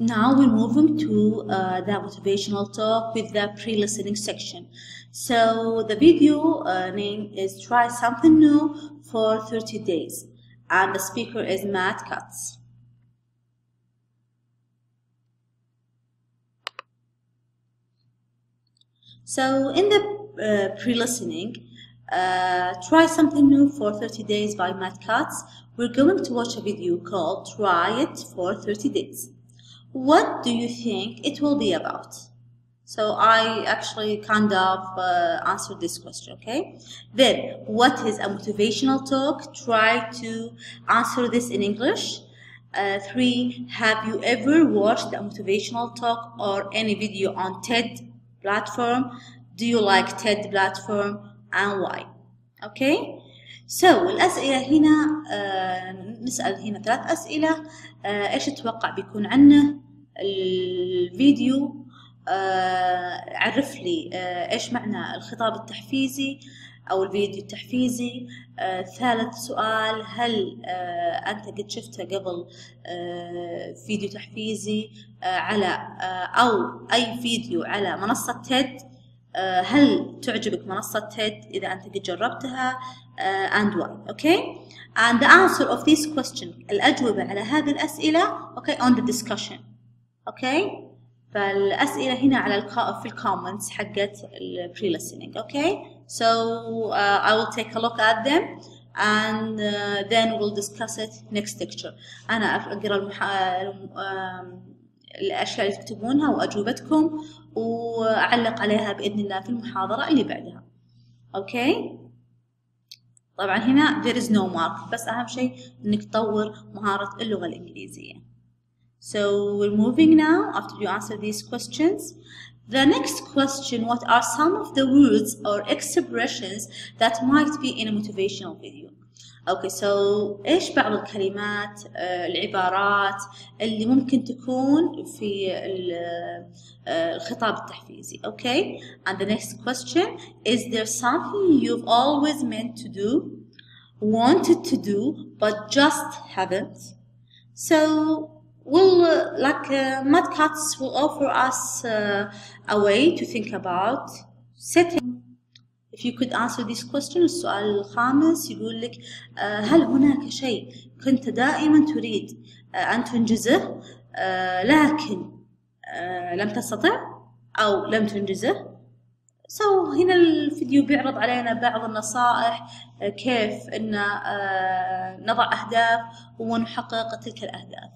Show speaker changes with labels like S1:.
S1: Now we're moving to uh, the motivational talk with the pre-listening section. So the video uh, name is Try Something New for 30 Days and the speaker is Matt Katz. So in the uh, pre-listening, uh, Try Something New for 30 Days by Matt Katz, we're going to watch a video called Try It for 30 Days. What do you think it will be about? So I actually kind of uh, answered this question, okay? Then, what is a motivational talk? Try to answer this in English. Uh, three, have you ever watched a motivational talk or any video on TED platform? Do you like TED platform and why? Okay? So الأسئلة هنا آه نسأل هنا ثلاث أسئلة. آه إيش تتوقع بيكون عنه الفيديو؟ آه عرف لي إيش معنى الخطاب التحفيزي أو الفيديو التحفيزي؟ آه ثالث سؤال هل آه أنت قد شفته قبل آه فيديو تحفيزي على أو أي فيديو على منصة تيد؟ هل تعجبك منصة تيد إذا أنت قد جربتها uh, and why okay and the answer of this question الأجوبة على هذه الأسئلة okay on the discussion okay فالأسئلة هنا على الكا في الكومنتس حقت ال pre-listening okay so uh, I will take a look at them and uh, then we'll discuss it next lecture أنا أقرأ المح... الأشياء اللي تكتبونها وأجوبتكم وأعلق عليها بإذن الله في المحاضرة اللي بعدها okay طبعا هنا there is no mark بس أهم شيء إنك تطور مهارة اللغة الإنجليزية so we're moving now after you answer these questions the next question what are some of the words or expressions that might be in a motivational video اوكي okay, so ايش بعض الكلمات العبارات اللي ممكن تكون في الخطاب التحفيزي اوكي okay? and the next question is there something you've always meant to do wanted to do but just haven't so will uh, like uh, Mad Cats will offer us uh, a way to think about setting If you could answer this question السؤال الخامس يقول لك هل هناك شيء كنت دائما تريد أن تنجزه لكن لم تستطع أو لم تنجزه؟ So هنا الفيديو بيعرض علينا بعض النصائح كيف أن نضع أهداف ونحقق تلك الأهداف.